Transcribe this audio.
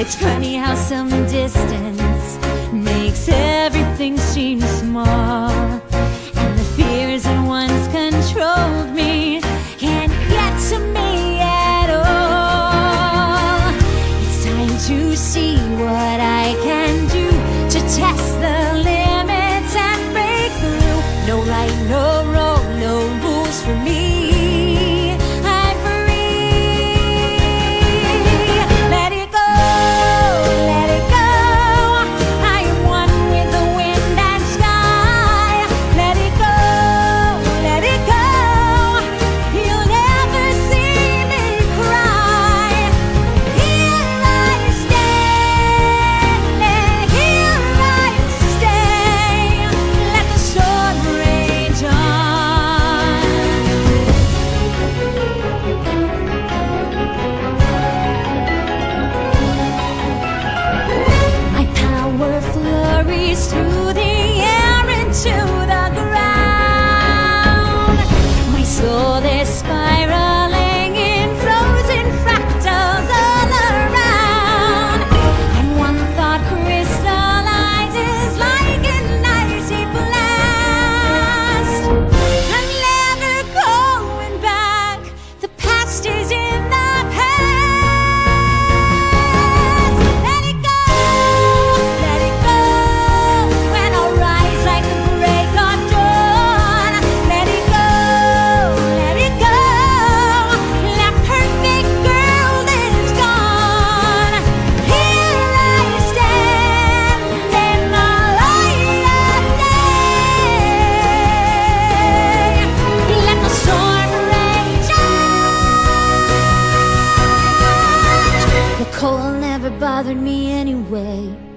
It's funny how some distance cold never bothered me anyway.